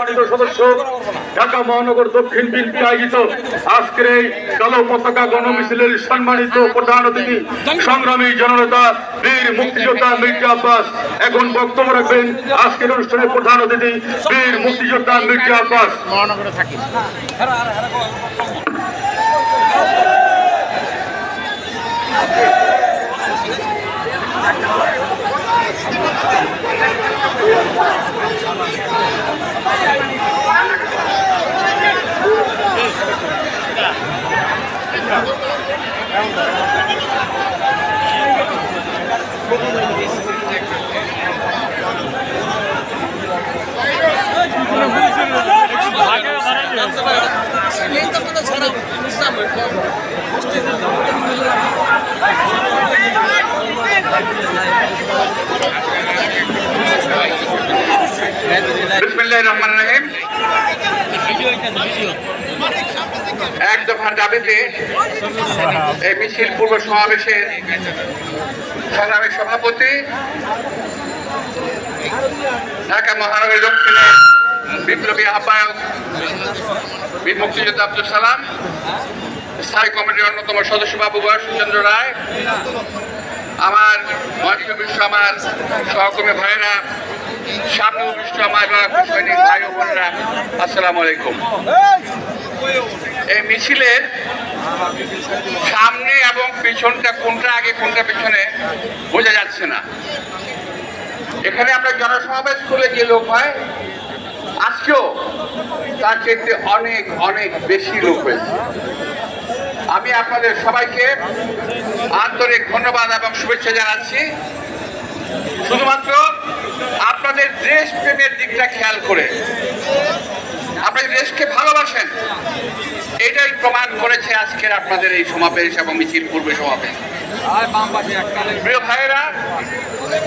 সম্মানিত সদস্য, ঢাকা মহানগর দক্ষিণ বিএনপি আয়োজিত আজকের এই কালো পতাকা গণমিছিলের সম্মানিত প্রধান অতিথি, সংগ্রামী জনতা বীর মুক্তিযোদ্ধা মির্জা আব্বাস। এখন বক্তব্য রাখবেন আজকের অনুষ্ঠানের প্রধান অতিথি, বীর মুক্তিযোদ্ধা মির্জা আব্বাস। মহানগরে থাকি। বিসমিল্লাহির রহমানির রহিম। এক দফার দাবিতে এই মিছিল পূর্ব সমাবেশের সংগ্রামী সভাপতি ঢাকা মহানগরী দক্ষিণে বিপ্লবী আহ্বায়ক বীর মুক্তিযোদ্ধা আব্দুল সালাম, স্থায়ী কমিটির অন্যতম সদস্য বাবু সুচন্দ্র রায়, আমার মঞ্চ বিশ্ব আমার সহকর্মী ভাইয়েরা, সামনে উপবিষ্ট আমার সৈনিক ভাই বোনেরা, আসসালামু আলাইকুম। মিছিলের সামনে এবং পিছনটা কোনটা আগে, কোনটা পিছনে বোঝা যাচ্ছে না। এখানে আমরা জনসমাবেশ করলে যে লোক হয়, আজকেও তার ক্ষেত্রে অনেক অনেক বেশি লোক হয়েছে। আমি আপনাদের সবাইকে আন্তরিক ধন্যবাদ এবং শুভেচ্ছা জানাচ্ছি। শুধুমাত্র আপনাদের দেশ প্রেমের দিকটা খেয়াল করে দেশকে ভালোবাসেন। এটাই প্রমাণ করেছে আজকের আপনাদের এই সমাবেশ এবং মিছিল পূর্বে সমাবেশ। প্রিয় ভাইয়েরা,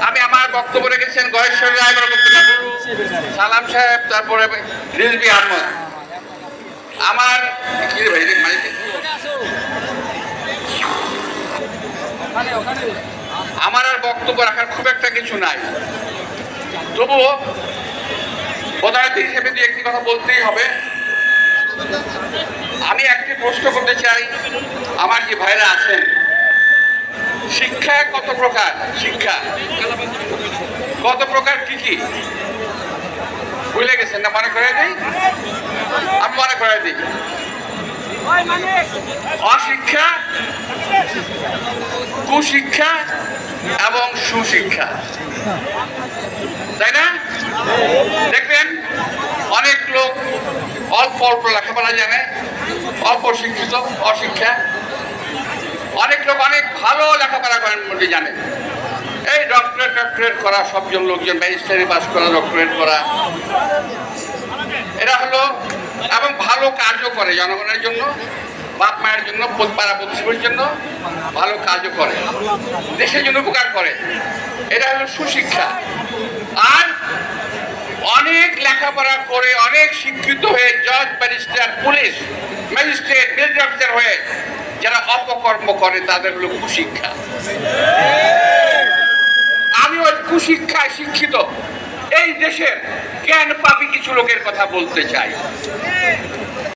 আমি আমার বক্তব্য রেখেছেন গয়েশ্বরী রায় সালাম সাহেব, তারপরে রিজবি আহমদ। আমার ভাই আমার আর বক্তব্য রাখার খুব একটা কিছু নাই। তবুও পদার্থ হিসেবে দিয়ে একটি কথা বলতেই হবে। আমি একটি প্রশ্ন করতে চাই। আমার যে ভাইরা আছেন, শিক্ষা কত প্রকার? শিক্ষা। কত প্রকার কি কি? ভুলে গেছেন না, মনে করে দিই? আমি মনে করে দিই। অশিক্ষা, কুশিক্ষা এবং সুশিক্ষা। তাই না? দেখবেন, অনেক লোক অল্প অল্প লেখাপড়া জানে, অল্প শিক্ষিত, অশিক্ষা। অনেক লোক অনেক ভালো লেখাপড়া করেন বলে জানে। এই ডক্টরেট ডক্টরেট করা, সবজন লোকজন ম্যাজিস্ট্রেট পাস করা ডক্টরেট করা। এরা হলো এবং ভালো কাজও করে জনগণের জন্য, বাপ মায়ের জন্য পাড়া প্রতিবেশীর জন্য ভালো কাজও করে। দেশের জন্য উপকার করে। এটা হলো সুশিক্ষা। অনেক লেখাপড়া করে অনেক শিক্ষিত হয়ে জজ, barrister, police, magistrate military officer হয়ে যারা অপকর্ম করে তাদের হলো কুশিক্ষা। আমি ওই কুশিক্ষায় শিক্ষিত। এই দেশের জ্ঞান পাপি কিছু লোকের কথা বলতে চাই?